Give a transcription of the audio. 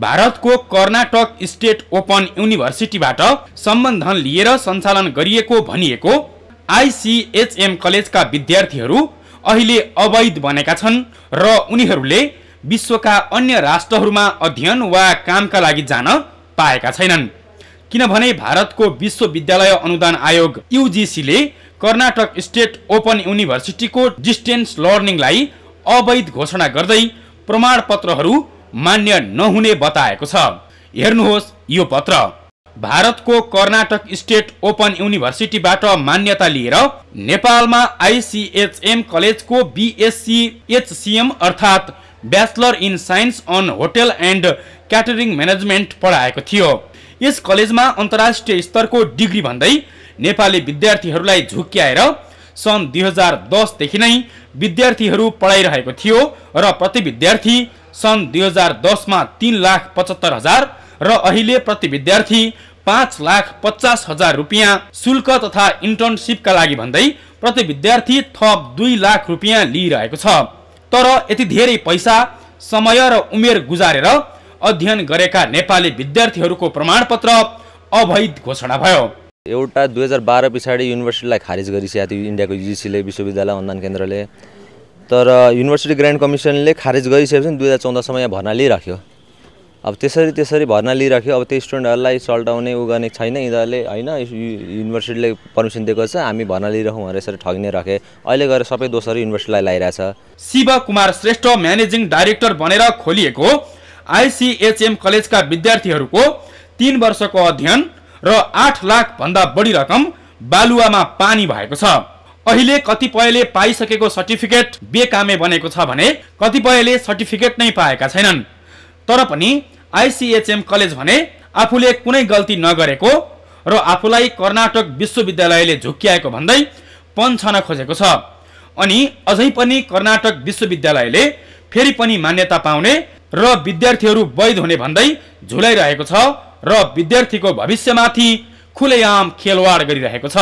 भारतको Karnataka state open युनिभर्सिटीबाट सम्बन्धन लिएर सञ्चालन गरिएको भनिएको आइसिएचएम कलेजका विद्यार्थीहरू अहिले अवैध बनेका छन् र उनीहरूले विश्वका अन्य राष्ट्रहरूमा अध्ययन वा कामका लागि जान पाएका छैनन्। किनभने भारतको विश्वविद्यालय अनुदान आयोग युजिसीले कर्नाटक स्टेट ओपन युनिभर्सिटीको डिस्टेन्स लर्निङलाई अवैध घोषणा गर्दै प्रमाणपत्रहरू मान्य नहुने बताएको छ। हेर्नुहोस् यो पत्र। भारतको कर्नाटक स्टेट ओपन युनिभर्सिटीबाट मान्यता लिएर नेपालमा आइसिएचएम कलेजको बिएससी एचसिएम अर्थात् bachelor in science on hotel and catering management पढाएको थियो। यस कलेजमा अन्तर्राष्ट्रिय स्तरको डिग्री भन्दै नेपाली विद्यार्थीहरूलाई झुक्क्याएर सन् दुई हजार दसदेखि नै विद्यार्थीहरू पढाइरहेको थियो र प्रति विद्यार्थी सन् दुई हजार दसमा तिन लाख पचहत्तर हजार र अहिले प्रति विद्यार्थी पाँच लाख पचास हजार रुपियाँ शुल्क तथा इन्टर्नसिपका लागि भन्दै प्रति विद्यार्थी थप दुई लाख रुपियाँ लिइरहेको छ। तर यति धेरै पैसा समय र उमेर गुजारेर अध्ययन गरेका नेपाली विद्यार्थीहरूको प्रमाणपत्र अवैध घोषणा भयो। एउटा दुई हजार बाह्र पछाडि युनिभर्सिटीलाई खारेज गरिसकेको थियो इन्डियाको युजिसीले विश्वविद्यालय अनुदान केन्द्रले। तर युनिभर्सिटी ग्रान्ड कमिसनले खारेज गरिसकेपछि दुई हजार चौधसम्म यहाँ भर्ना लिइराख्यो। अब त्यसरी त्यसरी भर्ना लिइराख्यो। अब त्यो स्टुडेन्टहरूलाई सल्टाउने उ गर्ने छैन। यिनीहरूले होइन युनिभर्सिटीले पर्मिसन दिएको छ हामी भर्ना लिइराखौँ भनेर यसरी ठगिने राखे। अहिले गएर सबै दोषहरू युनिभर्सिटीलाई लगाइरहेछ शिव कुमार श्रेष्ठ म्यानेजिङ डाइरेक्टर बनेर खोलिएको आइसिएचएम कलेजका विद्यार्थीहरूको तिन वर्षको अध्ययन र आठ लाख भन्दा बढी रकम बालुवामा पानी भएको छ। अहिले कतिपयले पाइसकेको सर्टिफिकेट बेकामे बनेको छ भने कतिपयले सर्टिफिकेट नै पाएका छैनन्। तर पनि आइसिएचएम कलेज भने आफूले कुनै गल्ती नगरेको र आफूलाई कर्नाटक विश्वविद्यालयले झुक्क्याएको भन्दै पन्छन खोजेको छ। अनि अझै पनि कर्नाटक विश्वविद्यालयले फेरि पनि मान्यता पाउने र विद्यार्थीहरू वैध हुने भन्दै झुलाइरहेको छ र विद्यार्थीको भविष्यमाथि खुलेआम खेलवाड गरिरहेको छ।